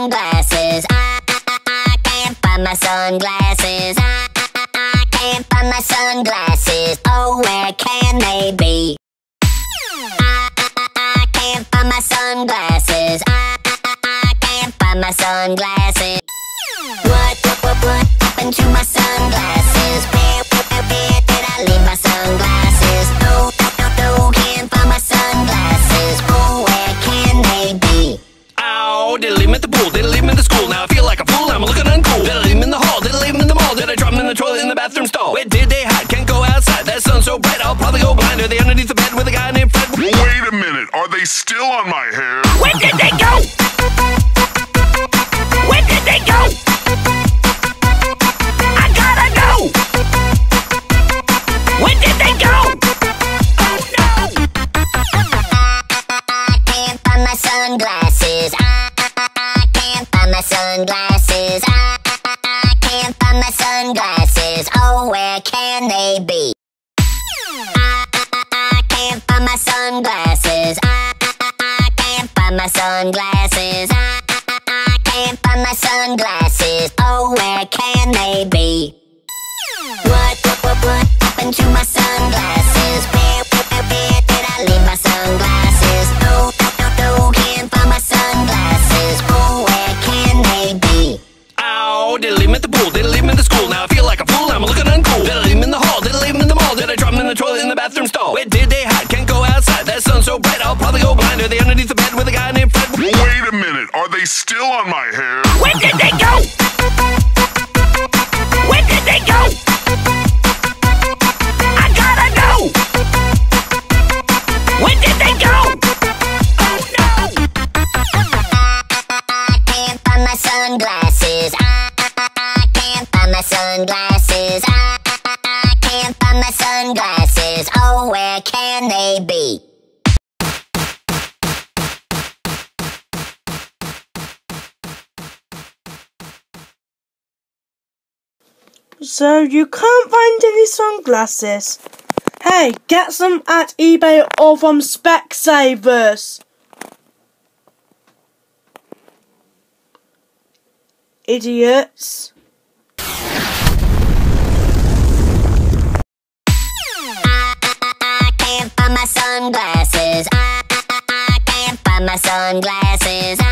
sunglasses. I, I, I, I can't find my sunglasses. I, I, I, I can't find my sunglasses. Oh, where can they be? I, I, I, I can't find my sunglasses. I, I, I, I can't find my sunglasses. What, what, what, what happened to my sunglasses? Minute, are they still on my hair? Where did they go? Where did they go? I gotta know! Where did they go? Oh no! I can't find my sunglasses. I, I, I can't find my sunglasses. I, I, I can't find my sunglasses. Oh, where can they be? My sunglasses. I, I, I can't find my sunglasses. Oh, where can they be? What, what, what, what happened to my they still on my hair? Where did they go? Where did they go? I gotta know! Where did they go? Oh no! I can't find my sunglasses. I, I, I can't find my sunglasses. I, I, I can't find my sunglasses. Oh, where can they be? So you can't find any sunglasses? Hey, get some at eBay or from Specsavers. Idiots. I, can't find my sunglasses. I, I, I can't find my sunglasses.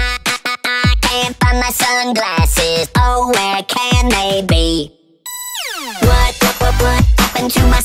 into my